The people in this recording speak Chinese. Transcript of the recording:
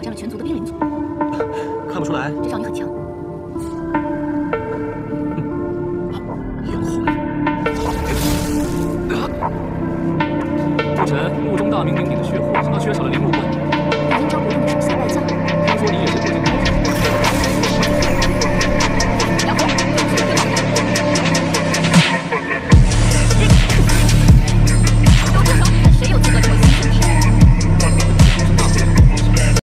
挑战了全族的冰灵族。看不出来这少女很强。啊。红。他没。啊。陆晨目中大名鼎鼎的血火，怎么缺少了灵武棍？